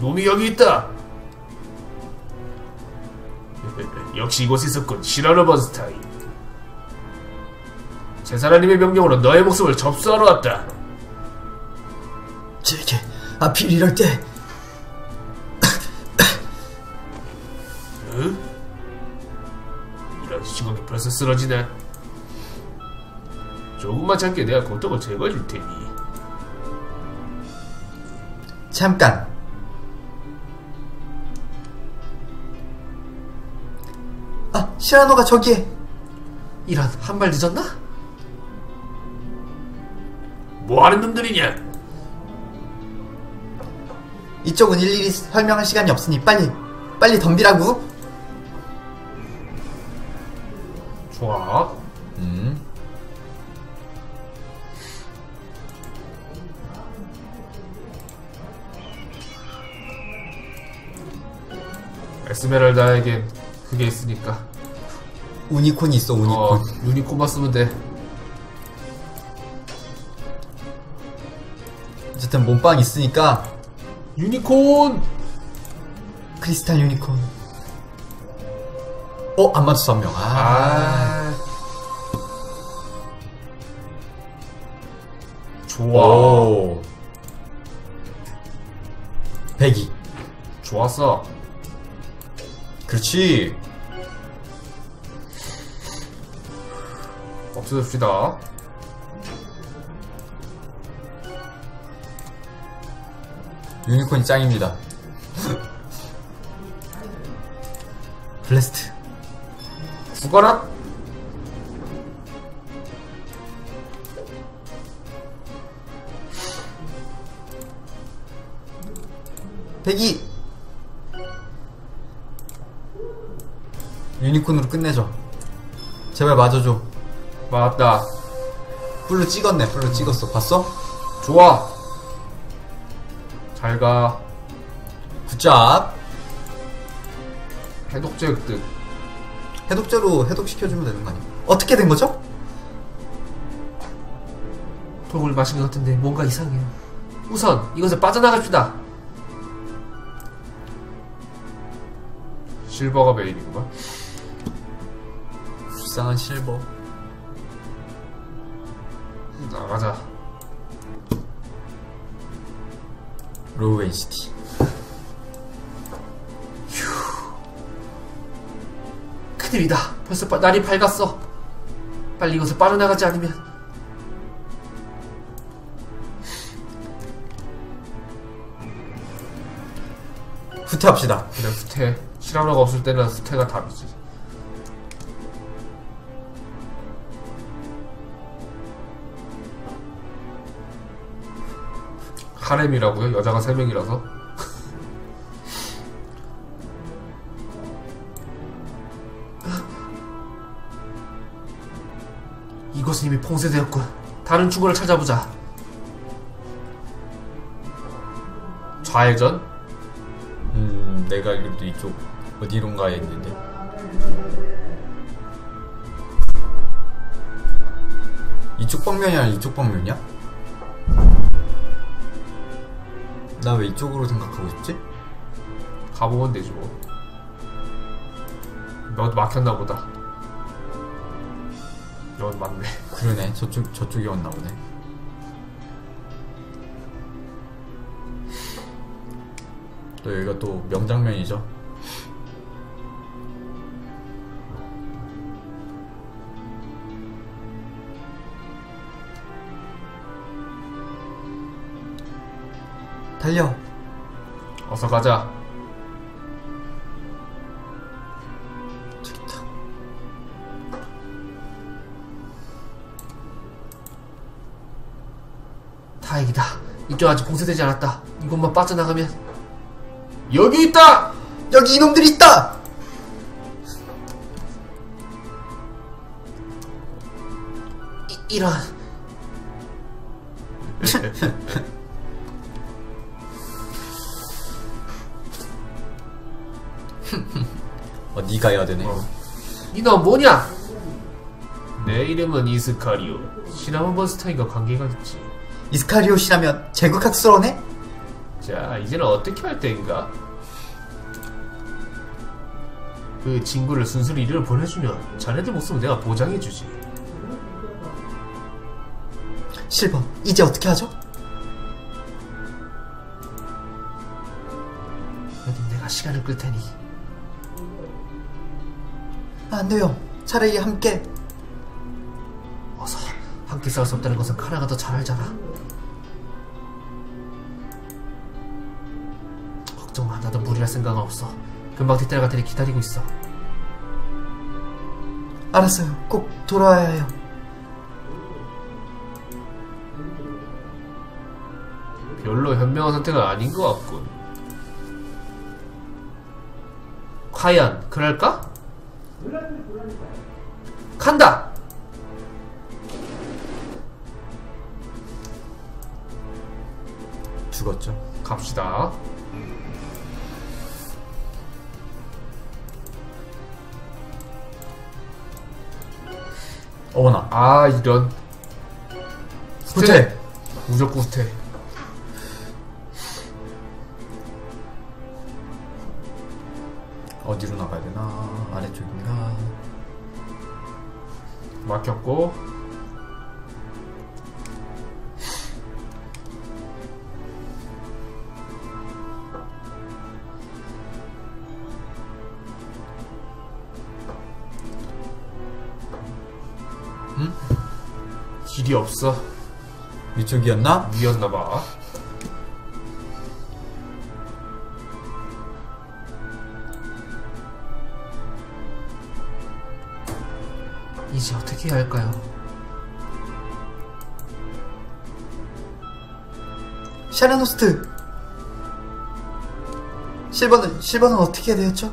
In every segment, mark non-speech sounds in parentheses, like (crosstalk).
놈이 여기 있다. (laughs) 역시 이곳에 있었군. 시라노 번스타인. 제사라님의 명령으로 너의 목숨을 접수하러 왔다. 제게 하필 이럴 때 응? 이런 시공이 벌써 쓰러지네. 조금만 참게 내가 고통을 제거해 줄 테니. 잠깐 시라노가 저기에 이런 한 발 늦었나? 뭐 하는 놈들이냐? 이쪽은 일일이 설명할 시간이 없으니 빨리 빨리 덤비라고 좋아. 음 에스메랄다에겐 그게 있으니까. 우니콘이 있어 우니콘 어, 유니콘만 쓰면 돼. 어쨌든 몸빵 있으니까 유니콘! 크리스탈 유니콘 어? 안 맞췄어 한명 아. 아. 좋아. 오. 배기 좋았어. 그렇지 없애줍시다. 유니콘이 짱입니다. (laughs) 블래스트. 죽어라! 배기! 유니콘으로 끝내줘. 제발 맞아줘 맞다. 풀로 찍었네 풀로 찍었어 봤어? 좋아. 잘 가. 굿잡 해독제 획득. 해독제로 해독시켜주면 되는 거 아니야? 어떻게 된 거죠? 독을 마신 것 같은데 뭔가 이상해요. 우선 이것을 빠져나갑시다. 실버가 메인이구만. 불쌍한 실버 나가자. 로우 NCT 큰일이다. 벌써 빠- 날이 밝았어. 빨리 이것을 빠져나가지 않으면. 후퇴합시다 그래 후퇴. 시라노가 없을 때는 후퇴가 답이지. 하렘이라고요? 여자가 3명이라서? 이곳은 이미 봉쇄되었군. 다른 출구를 찾아보자. 좌회전? 음 내가 알기로도 이쪽 어디론가에 있는데 이쪽 방면이 아니라 이쪽 방면이야? 나 왜 이쪽으로 생각하고 있지? 가보면 되지 뭐. 몇 막혔나 보다. 연 맞네. 그러네 저쪽 저쪽이었나 보네 또 여기가 또 명장면이죠 달려 어서 가자. 저기 있다 다행이다. 이쪽 아직 봉쇄되지 않았다. 이곳만 빠져나가면 여기 있다. 여기 이놈들이 있다! 이, 이런. (laughs) 어 니가 해야 되네 어. 니너 뭐냐? 내 이름은 이스카리오. 시나몬 번스타인과 관계가 있지. 이스카리오시라면 제국학스러네? 자, 이제는 어떻게 할 때인가? 그 친구를 순순히 이리로 보내주면 자네들 목숨을 내가 보장해주지. 실버, 이제 어떻게 하죠? 여긴 내가 시간을 끌 테니. 아, 안 돼요. 차라리 함께 어서 함께 싸울 수 없다는 것은 카나가 더 잘 알잖아. 걱정 마, 나도 무리할 생각은 없어. 금방 뒤따라갈 테니 기다리고 있어. 알았어요. 꼭 돌아와야 해요. 별로 현명한 선택은 아닌 것 같군. 과연 그럴까? 간다. 죽었죠. 갑시다. 어머나. 아 이런 후퇴. 무조건 후퇴. 막혔고 응? 길이 없어 이쪽이었나? 위였나봐 이제 어떻게 해야 할까요? 샤라노스트. 실버는 실버는 어떻게 되었죠?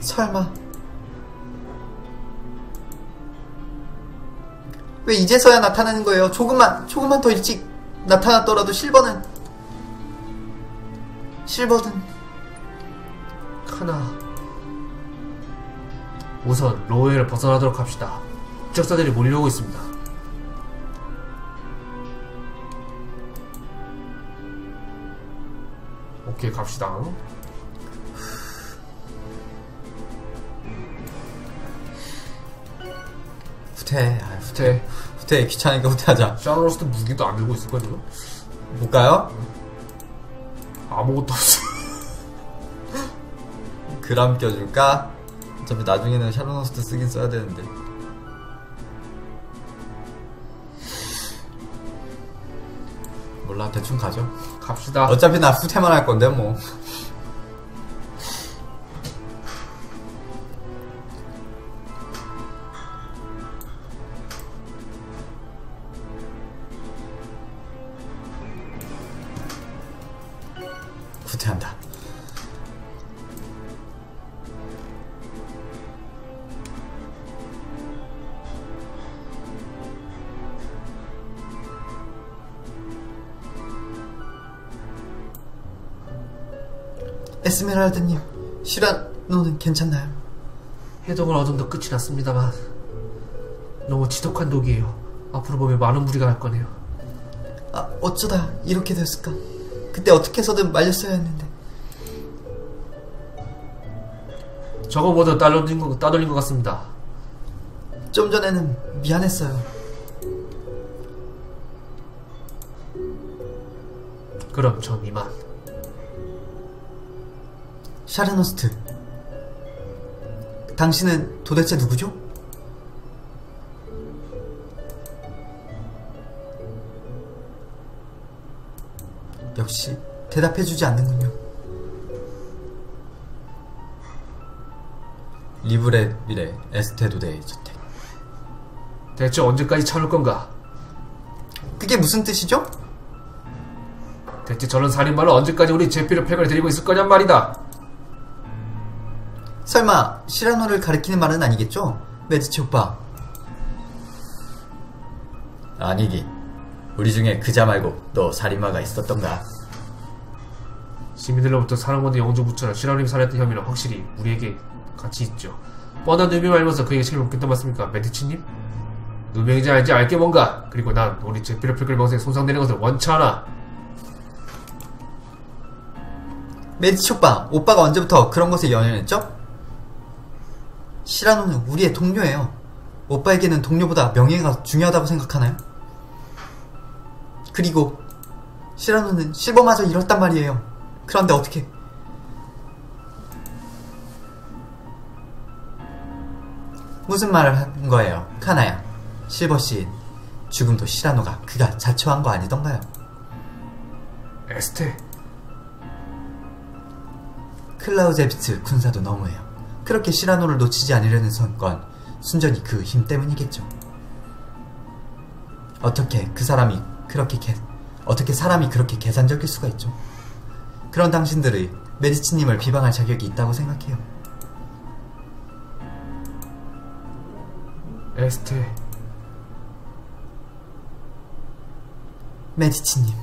설마 왜 이제서야 나타나는 거예요? 조금만 조금만 더 일찍 나타났더라도 실버는 실버는 우선 로웨를 벗어나도록 합시다. 적사들이 몰려오고 있습니다. 오케이 갑시다. 후퇴 아, 후퇴. 후퇴 귀찮으니까 후퇴하자. 샤로스트 무기도 안 들고 있을걸요? 볼까요? 아무것도 없어. 그람 껴줄까? 어차피 나중에는 샤로노스트 쓰긴 써야 되는데. 몰라 대충 가죠. 갑시다. 어차피 나 후퇴만 할 건데 뭐 에스메랄드님 시라노는 괜찮나요? 해독은 어느 정도 끝이 났습니다만 너무 지독한 독이에요. 앞으로 보면 많은 무리가 갈 거네요. 아 어쩌다 이렇게 됐을까? 그때 어떻게 해서든 말렸어야 했는데. 저거 모두 따돌린 것, 따돌린 것 같습니다. 좀 전에는 미안했어요. 그럼 전 샤르노스트. 당신은 도대체 누구죠? 역시 대답해주지 않는군요. 리브렛 미래 에스테도데이 저택. 대체 언제까지 참을 건가? 그게 무슨 뜻이죠? 대체 저런 살인마는 언제까지 우리 제피를 팩을 데리고 있을 거냔 말이다 설마 시라노를 가리키는 말은 아니겠죠? 메디치 오빠 아니기 우리 중에 그자 말고 너 살인마가 있었던가 시민들로부터 사랑받는 영주부처를 시라님 살해했던 혐의는 확실히 우리에게 같이 있죠 뻔한 의미 말면서 그에게 책임을 묻겠단 말씀입니까 메디치님? 누명인지 알지 알게 뭔가. 그리고 난 우리 제피르필글 명성에 손상되는 것을 원치 않아. 메디치 오빠, 오빠가 언제부터 그런 것에 연연했죠? 시라노는 우리의 동료예요. 오빠에게는 동료보다 명예가 중요하다고 생각하나요? 그리고 시라노는 실버마저 잃었단 말이에요. 그런데 어떻게? 무슨 말을 한 거예요, 카나야? 실버 씨 죽음도 시라노가 그가 자초한 거 아니던가요? 에스테. 클라우제비츠 군사도 너무해요. 그렇게 시라노를 놓치지 않으려는 건 순전히 그 힘 때문이겠죠. 어떻게 그 사람이 그렇게 개, 어떻게 사람이 그렇게 계산적일 수가 있죠? 그런 당신들의 메디치님을 비방할 자격이 있다고 생각해요. 에스테. 메디치님.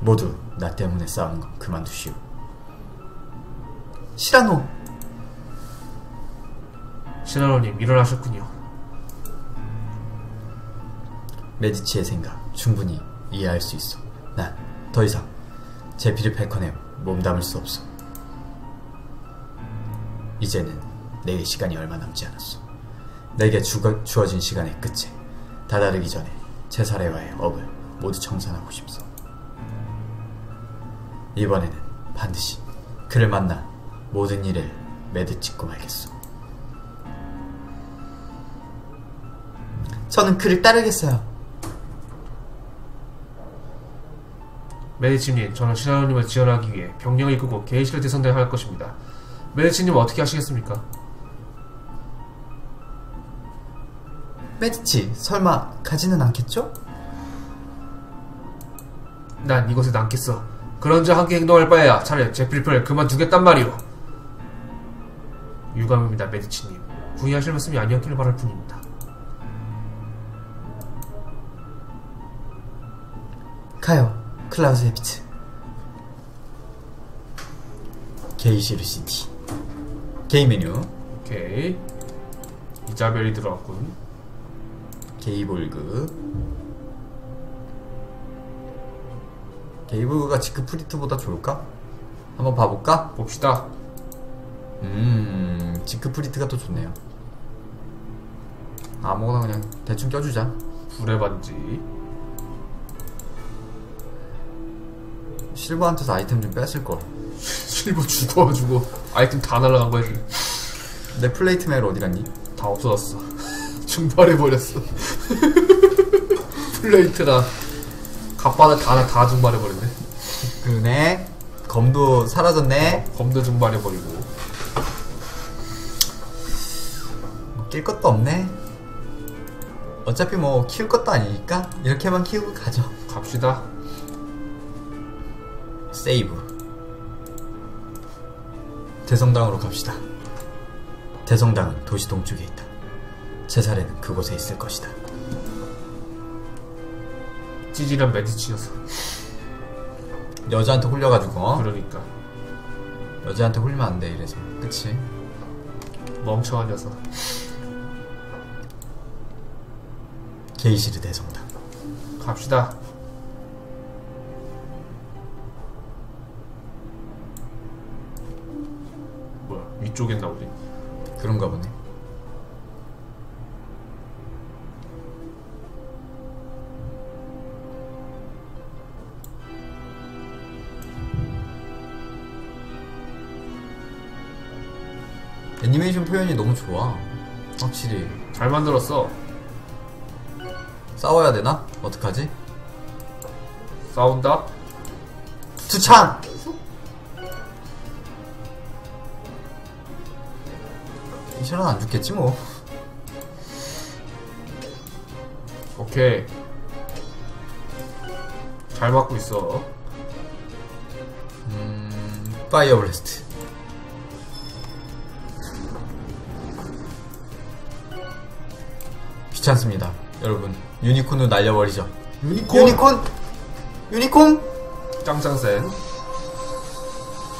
모두 나 때문에 싸우는 건 그만두시오. 시라노, 시나로님 일어나셨군요. 메디치의 생각 충분히 이해할 수 있어. 난 더 이상 제피르 패컨에 몸담을 수 없어. 이제는 내게 시간이 얼마 남지 않았어. 내게 주어진 시간의 끝에 다다르기 전에 제사례와의 업을 모두 청산하고 싶소. 이번에는 반드시 그를 만나 모든 일을 매듭짓고 말겠소. 저는 그를 따르겠어요. 메디치님, 저는 시나로님을 지원하기 위해 병력을 이끌고 게이시를 대선대를 할 것입니다. 메디치님 어떻게 하시겠습니까? 메디치 설마 가지는 않겠죠? 난 이곳에 남겠어. 그런 자 함께 행동할 바에야 차라리 제필플을 그만두겠단 말이오. 유감입니다, 메디치님. 구의하실 말씀이 아니었기를 바랄 뿐입니다. 가요, 클라우스 헤비트. 게이시르 시티. 게이 메뉴, 오케이. 이자벨이 들어왔군. 게이볼그. 게이볼그가 지크프리트보다 좋을까? 한번 봐볼까? 봅시다. 음, 지크프리트가 더 좋네요. 아무거나 그냥 대충 껴주자. 불의 반지. 실버한테서 아이템 좀 뺐을걸. (laughs) 실버 죽어가지고 아이템 다 날라간 거지. 내 plate mail 어디 갔니? 다 없어졌어. (laughs) 증발해버렸어. (laughs) plate나 갑바는 다, 다 증발해버렸네. 그러네. 검도 사라졌네. 검도 증발해버리고. 낄 것도 없네. 어차피 뭐 키울 것도 아니니까 이렇게만 키우고 가죠. 갑시다. 세이브. 대성당으로 갑시다. 대성당은 도시 동쪽에 있다. 제사례는 그곳에 있을 것이다. 찌질한 메디치여서. 여자한테 홀려가지고 어? 그러니까. 여자한테 홀리면 안 돼 이래서 그치? 멍청한 녀석. 게이시르 대성당. 갑시다. 뭐야, 위쪽엔 나오지? 그런가 보네. 애니메이션 표현이 너무 좋아. 확실히 잘 만들었어. 싸워야 되나? 어떡하지? 싸운다? 투창! 이철은 안 죽겠지 뭐. 오케이. 잘 맞고 있어. 음, fire blast. 귀찮습니다. 여러분, 유니콘으로 날려버리죠. 유니콘! 유니콘! 유니콘! 짱짱센.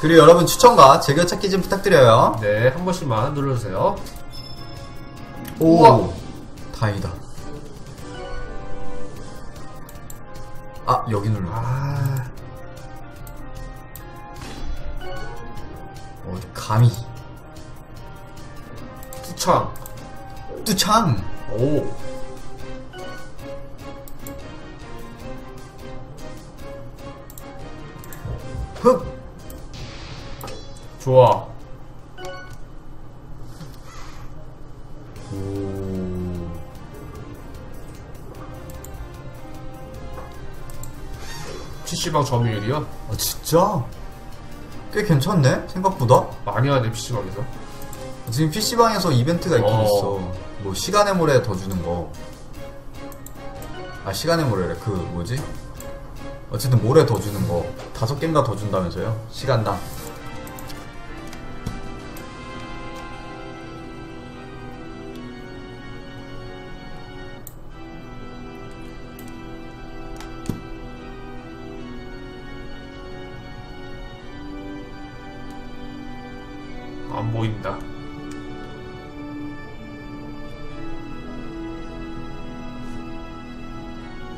그리고 여러분 추천과 즐겨찾기 좀 부탁드려요. 네, 한 번씩만 눌러주세요. 오, 우와. 다행이다. 아, 여기 눌러. 아, 어디 감히. 투창. 뚜창! 오. 흡! 좋아. 오. PC방 점유율이요? 아, 진짜? 꽤 괜찮네? 생각보다? 많이 하네, PC방에서. 지금 PC방에서 이벤트가 있긴 어. 있어. 뭐, 시간의 모래 더 주는 거. 아, 시간의 모래래. 그, 뭐지? 어쨌든 모래 더 주는 거. 다섯 개인가 더 준다면서요? 시간당. 안 보인다.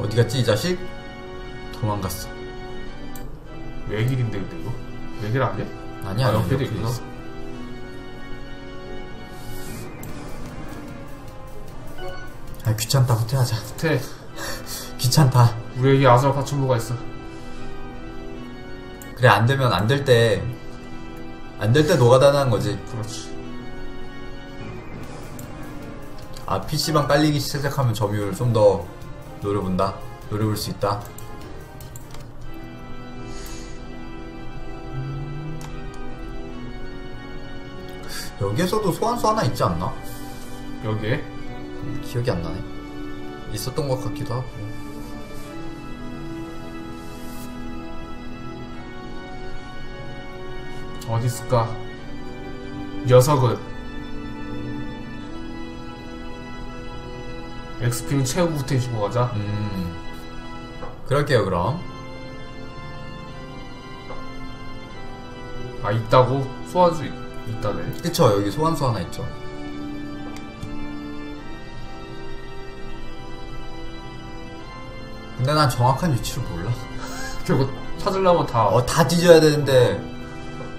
어디 갔지, 이 자식? 도망갔어. 외길인데, 근데 이거? 외길 아니야? 아니야, 아, 아니야, 옆에도 옆에 있구나. 있어. 아, (laughs) 귀찮다. 후퇴하자. 후퇴. 귀찮다. 우리에게 아설 파충류가 있어. 그래, 안 되면 안 될 때, 안 될 때 노가다는 거지. 그렇지. 아, PC방 깔리기 시작하면 점유율 좀더 노려본다. 노려볼 수 있다. 여기에서도 소환수 하나 있지 않나? 여기에. 음, 기억이 안 나네. 있었던 것 같기도 하고. 어디 있을까? 녀석은 엑스피는 최후 후퇴 주고 가자. 음. 그럴게요, 그럼. 아 있다고? 소환수 있, 있다네. 그쵸, 여기 소환수 하나 있죠. 근데 난 정확한 위치를 몰라. (laughs) 결국 찾으려면 다 어, 다 뒤져야 되는데,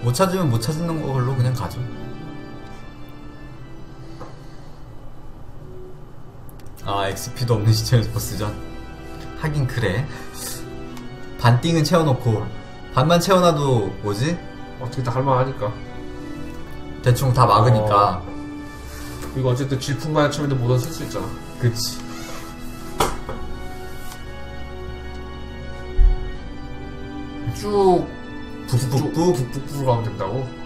못 찾으면 못 찾는 걸로 그냥 가죠. 아, XP도 없는 시점에서 보스전. 하긴 그래. 반띵은 채워놓고, 반만 채워놔도, 뭐지? 어떻게 다 할만하니까. 대충 다 막으니까. 이거 어쨌든 질풍만의 처음인데 모던 쓸 수 있잖아. 그치. 쭉 북북북. 북북북으로 가면 된다고?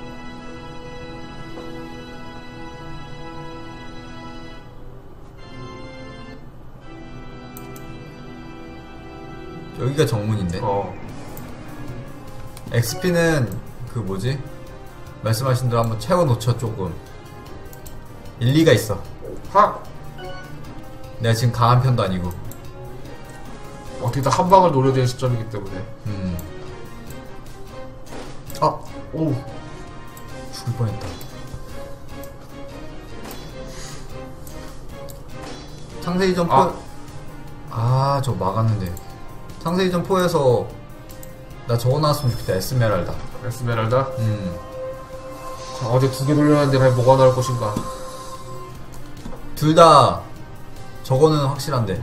여기가 정문인데. 어. XP는 그 뭐지? 말씀하신 대로 한번 채워놓죠, 조금. 일리가 있어. 하! 내가 지금 강한 편도 아니고. 어떻게 다한 방을 노려야 되는 시점이기 때문에. 음. 아, 오, 죽을 뻔했다. 상세 이전 포, 아. 아, 저 막았는데. 상세 이전 포에서 나 저거 나왔으면 좋겠다, 에스메랄다. 에스메랄다. 음. 자, 어제 두 개 돌려놨는데 과연 뭐가 나올 것인가? 둘 다 저거는 확실한데.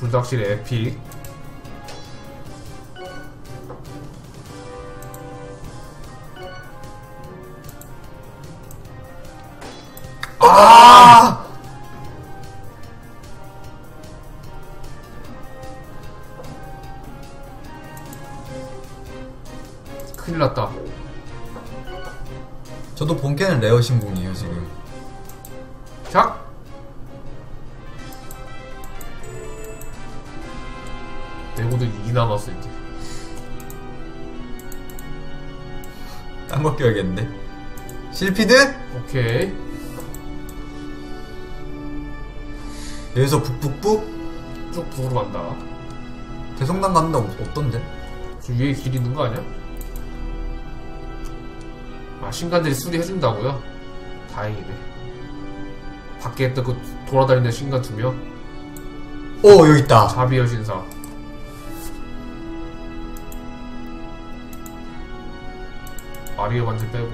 둘다 확실히 에픽. 저도 본캐는 레어 신궁이에요, 지금. 자! 내고도 2 남았어, 이제. 딴거 껴야겠는데. 실피드? 오케이. 여기서 북북북? 쭉 북으로 간다. 대성당 없, 없던데? 저 위에 길 있는 거 아니야? 신관들이 수리해준다고요? 다행이네. 밖에 또그 돌아다니는 신관 두 명? 오 여기 있다. 자비 여 신사. 마리오 반지 빼고.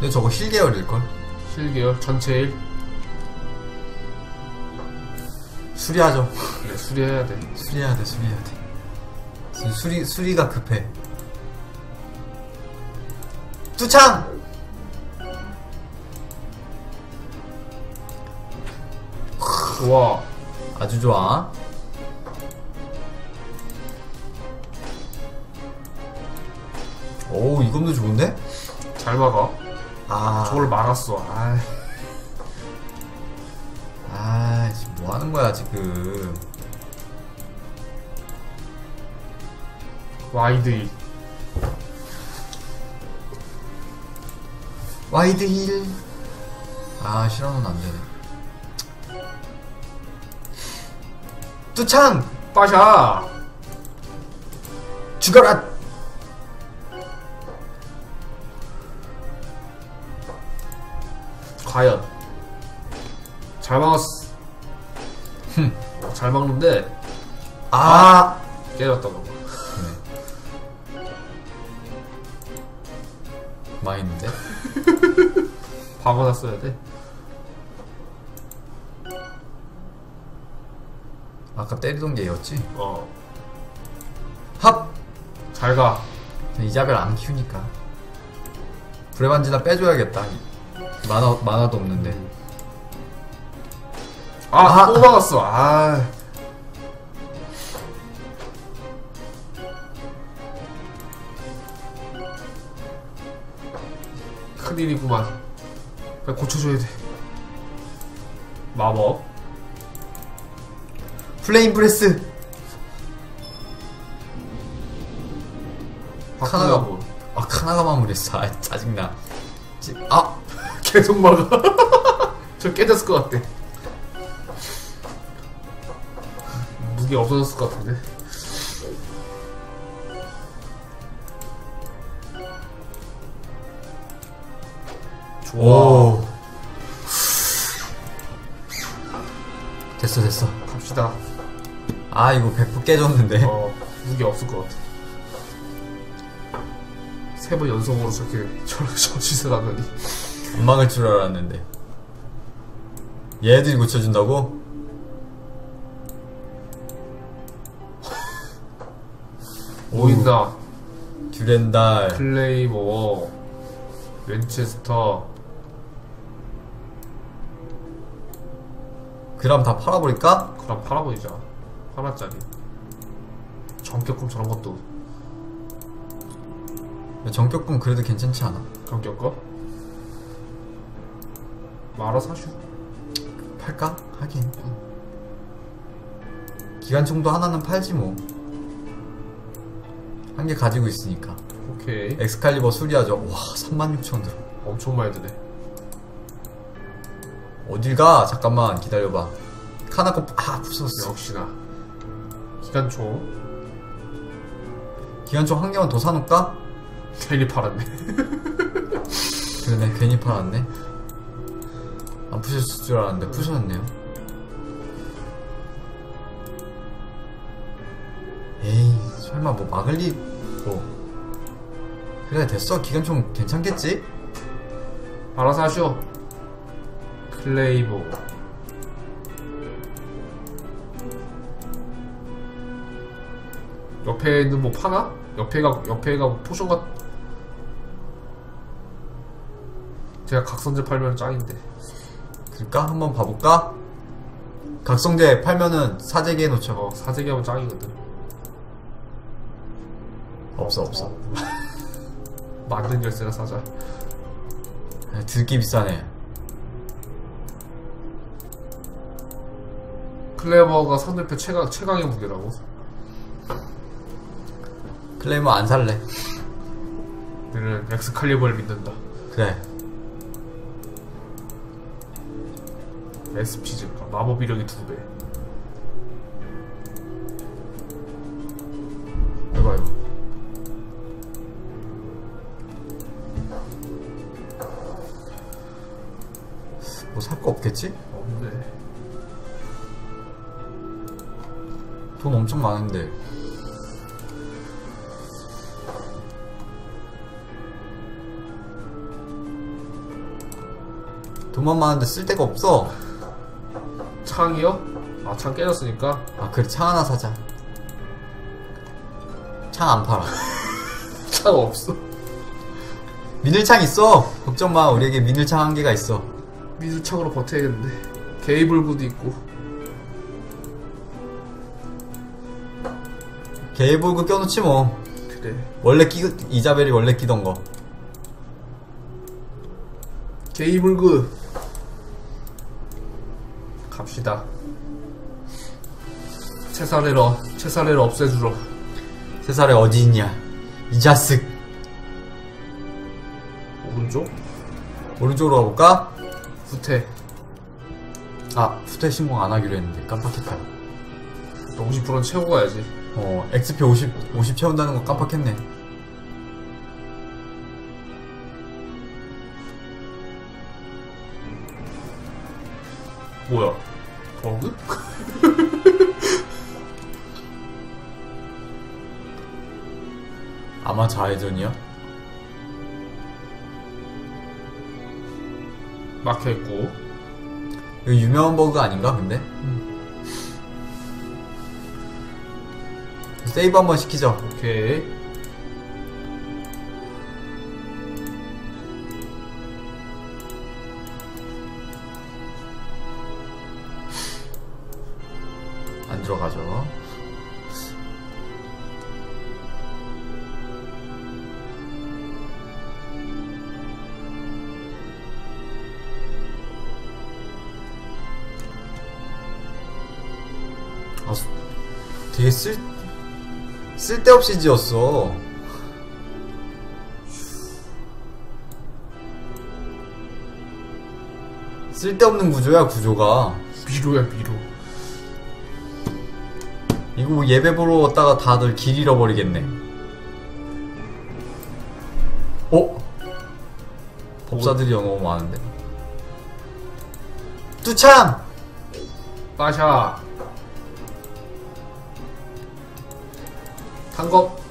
근데 저거 힐 계열일 걸. 실 계열 전체 1. 수리하죠. 그래, 수리해야 돼. 수리해야 돼. 수리해야 돼. 지금 수리 수리가 급해. 뚜창. 좋아. 아주 좋아. 오 이건도 좋은데? 잘 막아. 아 저걸 말았어. 아, 아 뭐 하는 거야 지금? 와이드 이. 와이드 힐. 아 실험은 안 되네. 뚜창 빠샤. 죽어라. 과연. 잘 막았어. (laughs) 잘 막는데 아. 깨졌다 너. 많이 있는데? 박아놨어야 돼. 아까 때리던 게 얘였지? 어. 합! 잘 가. 이자벨 안 키우니까. 불의 반지나 빼줘야겠다. 만화, 만화도 없는데. 아, 아. 또 막았어. 아. 큰일이구만. 빨리 고쳐줘야 돼. 마법. flame breath! 카나가, 바꾸라고. 아, 카나가 마무리했어. 아, 짜증나. 지- 아! (laughs) 계속 막아. (laughs) 저 깨졌을 것 같아. 무게 없어졌을 것 같은데. 좋아. 오. 됐어, 됐어. 갑시다. 아, 이거 100% 깨졌는데. 어, 무게 없을 것 같아. 세 번 연속으로 저렇게 (laughs) 저렇게 저 짓을 하다니. 안 막을 줄 알았는데. 얘들이 고쳐준다고? 오인다. 듀렌달. 클레이모, 웬체스터, 그럼 다 팔아버릴까? 그럼 팔아버리자. 하나짜리. 전격금 저런 것도 정격금 그래도 괜찮지 않아? 그럼 겪어? 말아 사슈. 팔까? 하긴. 기관총도 하나는 팔지 뭐. 한 개 가지고 있으니까. 오케이. 엑스칼리버 수리하죠. 와, 36,000원 들어. 엄청 많이 드네. 어딜 가? 잠깐만 기다려봐. 카나코, 아, 부쉈어. 역시나. 기관총. 기관총 한 개만 더 사놓을까? 괜히 팔았네. 그러네, 괜히 팔았네. 안 부셨을 줄 알았는데, 부셨네요. 설마 뭐 막을 리, 뭐. 그래, 됐어. 기관총 괜찮겠지? 알아서 하쇼. 클레이보. 옆에 있는 뭐 파나? 옆에가 옆에가 뭐 포션 같. 제가 각선제 팔면 짱인데. 그럴까? 한번 봐볼까? 각성제 팔면은 사재기 해놓죠. 어 사재기 하면 짱이거든. 없어, 없어. (laughs) 열쇠나 사자. 아, 들기 비싸네. 클레버가 상대편 최강 최강의 무게라고. 클레이머 안 살래. 너는 엑스칼리버를 믿는다. 그래. SP 증가 마법 이력이 두배 뭐 살 거 없겠지? 없네 돈 엄청 많은데. 돈만 많은데 쓸 데가 없어. 창이요? 아 창 깨졌으니까 아, 그래, 창 하나 사자. 창 안 팔아. (laughs) 창 없어 미늘창 있어! 걱정 마, 우리에게 미늘창 한 개가 있어. 미술창으로 버텨야겠는데 게이블구도 있고 게이볼그 껴놓지 뭐. 그래 원래 끼, 이자벨이 원래 끼던 거. 게이블그 갑시다 채사레러 채사레를 없애주러 세살에 어디 있냐? 이 자식. 오른쪽 오른쪽으로 가볼까? 후퇴 아, 후퇴 신공 안 하기로 했는데, 깜빡했다. 50%는 채우고 가야지 어, XP 50, 50 채운다는 거 깜빡했네. 뭐야 버그? (laughs) 아마 좌회전이야? 막혀 있고 이거 유명한 버그 아닌가, 근데? 세이브 한번 시키자. 오케이 쓸데없이 지었어. 쓸데없는 구조야, 구조가. 미로야 미로 이거 뭐 예배 보러 왔다가 다들 길 잃어버리겠네. 어? 법사들이 너무 많은데. 뚜참! 빠샤 탄겁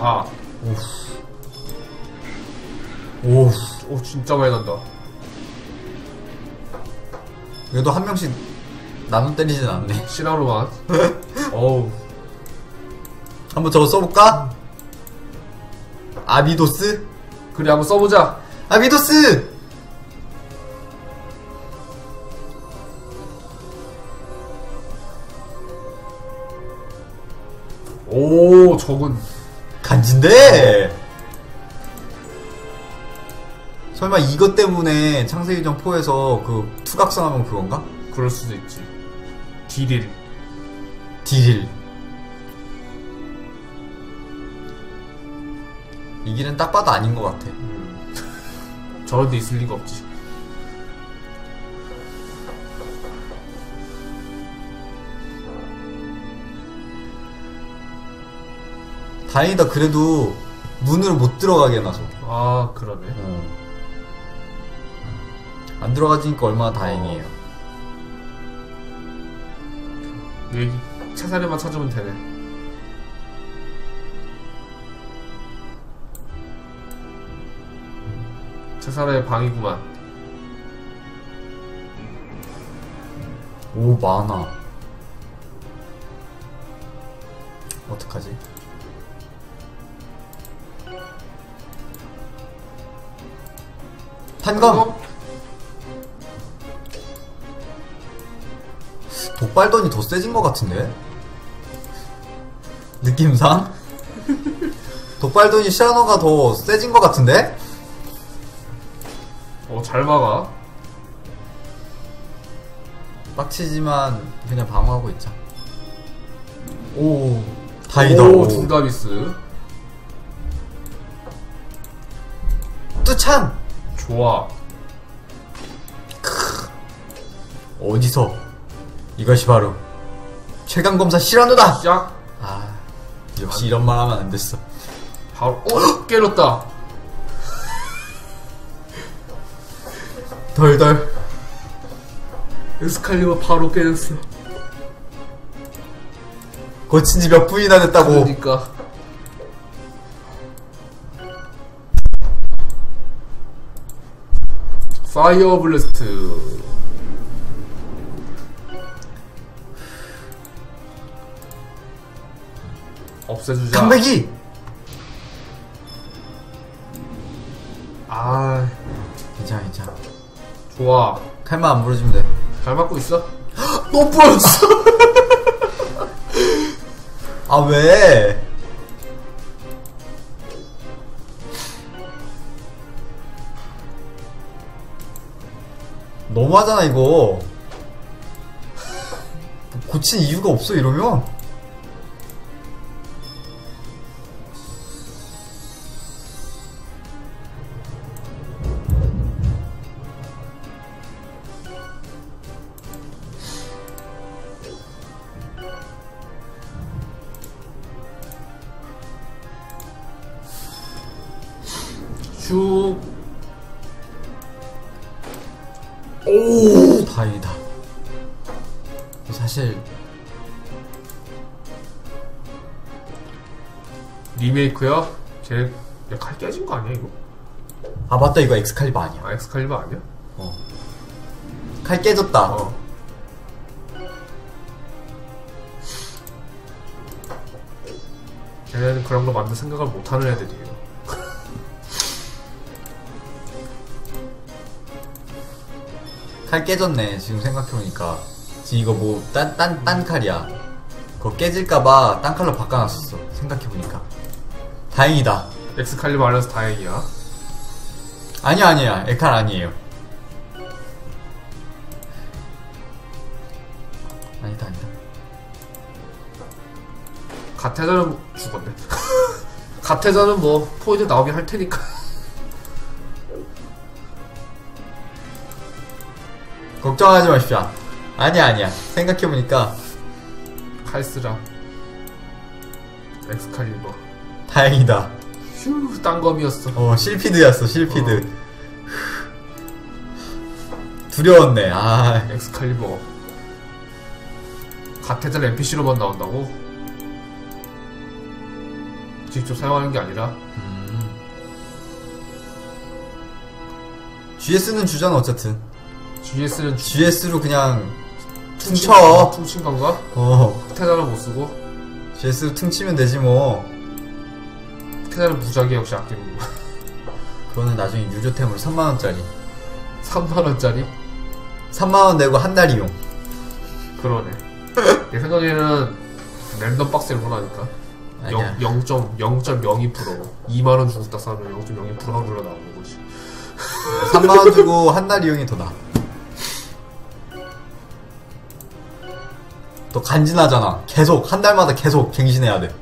아, 오, 오 진짜 많이 난다. 그래도 한 명씩 나눠 때리진 않네. (laughs) 시나로만. 어우, (laughs) 한번 저거 써볼까? 아비도스? 그래 한번 써보자. 아비도스! 오, 적은 간진데! 설마 이것 때문에 창세기전 4에서 그 투각성 하면 그건가? 그럴 수도 있지. 디릴. 딜. 이 길은 딱 봐도 아닌 것 같아. 저런 데 있을 리가 없지. 다행이다, 그래도 문으로 못 들어가게 해놔서. 아, 그러네. 안 들어가지니까 얼마나 다행이에요. 여기 차사리만 찾으면 되네. 차사리의 방이구만. 오, 많아. 어떡하지? 판검! 독발던이 더 세진 것 같은데? 느낌상? (laughs) 독발던이 시아노가 더 세진 것 같은데? 어, 잘 막아. 빡치지만 그냥 방어하고 있자. 오, 다이다. 오, 오. 둔다비스. 뚜찬! 좋아. 어디서? 이것이 바로 최강검사 시라노다! 시작. 아, 역시 이런 말 하면 안 됐어. 바로, 어? (gasps) 깨졌다. 덜덜. 엑스칼리버 바로 깨졌어. 고친 지 몇 분이나 됐다고. 그러니까. Fire Blast. 없애주자. 강백이! 아, 괜찮아, 괜찮아. 좋아. 칼만 안 부러지면 돼. 잘 맞고 있어? (gasps) 또 부러졌어! (laughs) 아, 왜? 너무하잖아, 이거. (laughs) 고친 이유가 없어, 이러면? 리메이크야? 쟤, 야, 칼 깨진 거 아니야, 이거? 아, 맞다, 이거 엑스칼리버 아니야. 아, 엑스칼리버 아니야? 칼 깨졌다. 어. 걔네는 그런 거 만들 생각을 못 하는 애들이에요. (laughs) 칼 깨졌네 지금 생각해보니까 지금 이거 뭐 딴 딴 딴 칼이야 그거 깨질까봐 딴 칼로 바꿔놨었어 생각해보니까 다행이다 엑스칼리버 알려서 다행이야. 아니야 아니야 에칼 아니에요 아니다 아니다 가테자는 죽었네. (laughs) 가테자는 뭐 포인트 나오긴 할 테니까. (laughs) 걱정하지 마십시오 아니야 아니야 생각해보니까 칼스랑 엑스칼리버. 다행이다. 휴, 딴검이었어. 어 실피드였어 실피드. 두려웠네. 아. 엑스칼리버. 가테자는 NPC로만 나온다고? 직접 사용하는 게 아니라? GS는 주잖아 어쨌든. GS는 GS로 그냥 퉁쳐. 퉁친 건가? 어. 테자는 못 쓰고? GS로 퉁치면 되지 뭐 테자는 무작위 역시 아끼는 거. (laughs) 그거는 나중에 유저템으로 3만원짜리 3만 원짜리? 3만원 내고 한 달 이용 그러네. 내 생각에는 랜덤 박스를 보라니까. 아니야 0.0.02% 2만 원 주고 딱 사면 0.02% 확률로 나오는 거지. (laughs) 3만원 주고 한 달 이용이 더 나아 또 간지나잖아 계속 한 달마다 계속 갱신해야 돼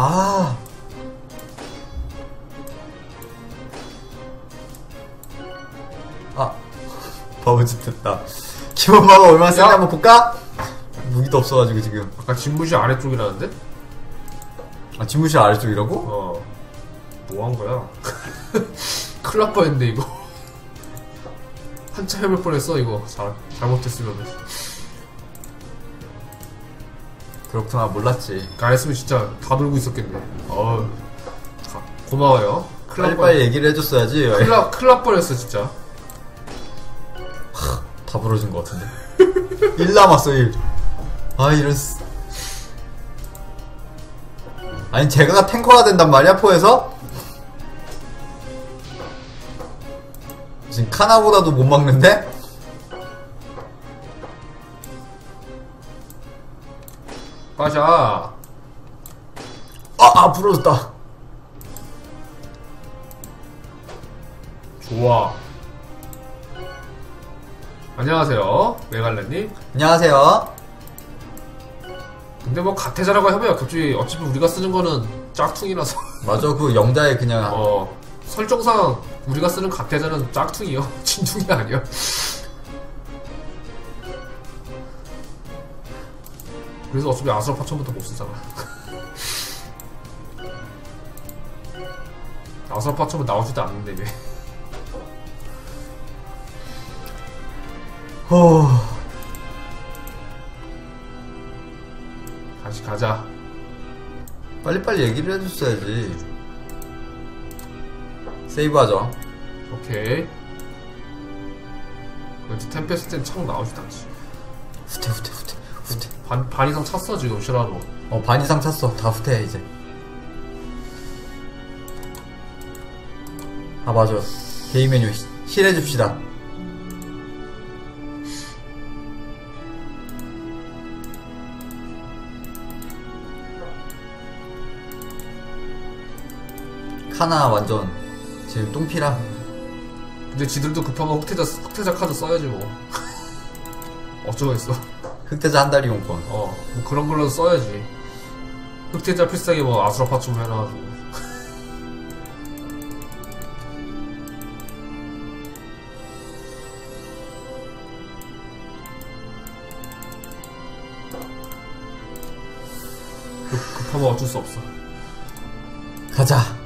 아. 아. 바보짓 했다. 기본바가 얼마나 센지 야. 한번 볼까? 무기도 없어가지고 지금. 아까 진무실 아래쪽이라는데? 아, 집무실 아래쪽이라고? 어. 뭐 한 거야? (laughs) 큰일 날 뻔했네, 이거. (laughs) 한참 해볼 뻔했어, 이거. 잘, 잘못했으면. 그렇구나, 몰랐지. 안 했으면 진짜 다 놀고 있었겠네. 어 고마워요. 큰일 날 뻔- 빨리빨리 얘기를 해줬어야지. 큰일 날- 큰일 날 뻔했어, 진짜. 다 부러진 것 같은데. (laughs) 1 남았어, 1. 아, 이런. 쓰- 아니, 제가 탱커가 된단 말이야, 포에서? 지금 카나보다도 못 막는데? 빠샤. 아, 아, 부러졌다. 좋아. 안녕하세요. 메갈레님. 안녕하세요. 근데 뭐 가태자라고 해봐야 갑자기 어차피 우리가 쓰는 거는 짝퉁이라서 맞아, 그 영자에 그냥 어 설정상 우리가 쓰는 가태자는 짝퉁이요. (laughs) 진퉁이 아니야. 그래서 어차피 아스라파천부터 못 쓰잖아. 아스라파천은 나오지도 않는데 이게. 호... 다시 가자. 빨리빨리 얘기를 해줬어야지. 세이브하죠. 오케이. 왠지 템페스트는 청 나오지도 않지. 후퇴, 후퇴, 후퇴, 후퇴. 반, 반 이상 찼어, 지금, 시라로. 어, 반 이상 찼어. 다 후퇴해, 이제. 아, 맞아. 개인 메뉴 시- 실해줍시다. 카나 완전 지금 똥피라. 근데 지들도 급하면 흑태자, 흑태자 카드 써야지, 뭐. (laughs) 어쩌겠어. 흑태자 한 달 이용권. 어, 뭐 그런 걸로 써야지. 흑태자 필살기 뭐 아수라 파충 해놔가지고. 급, 급하면 어쩔 수 없어. 가자.